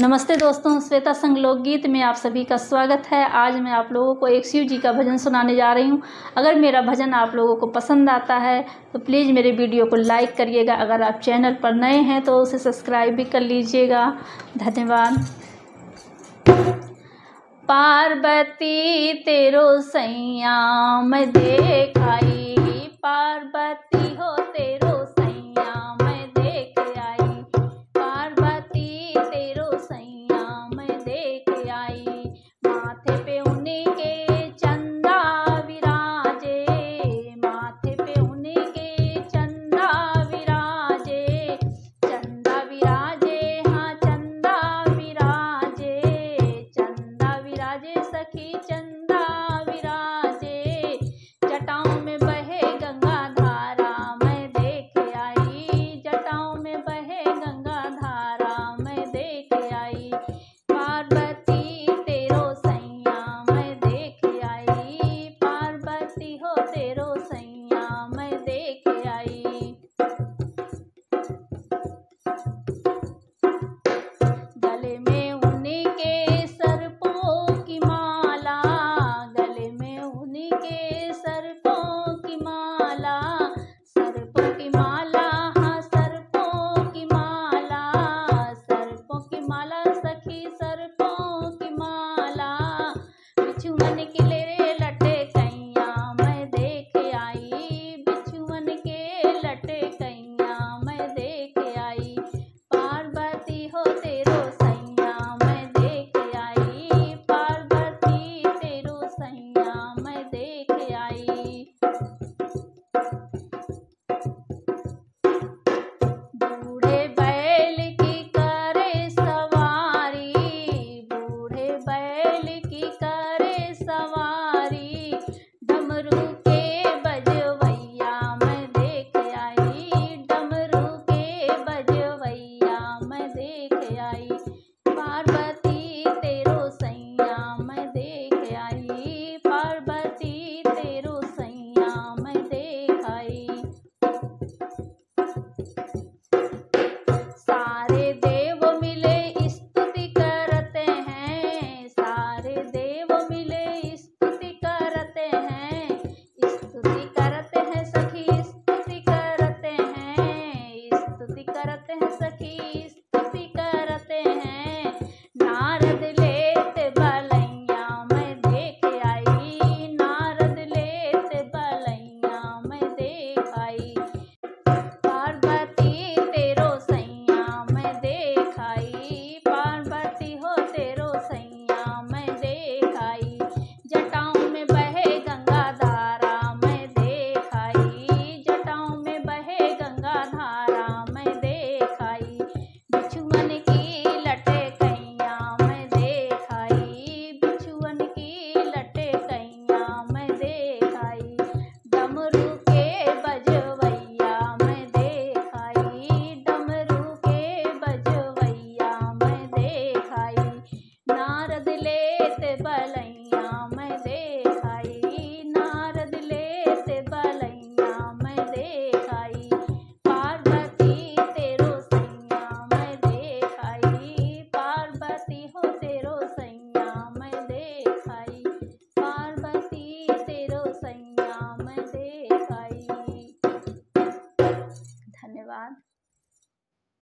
नमस्ते दोस्तों, श्वेता संग लोकगीत में आप सभी का स्वागत है। आज मैं आप लोगों को एक शिव जी का भजन सुनाने जा रही हूँ। अगर मेरा भजन आप लोगों को पसंद आता है तो प्लीज़ मेरे वीडियो को लाइक करिएगा। अगर आप चैनल पर नए हैं तो उसे सब्सक्राइब भी कर लीजिएगा। धन्यवाद। पार्वती, तेरो सैया मैं देखाई आई।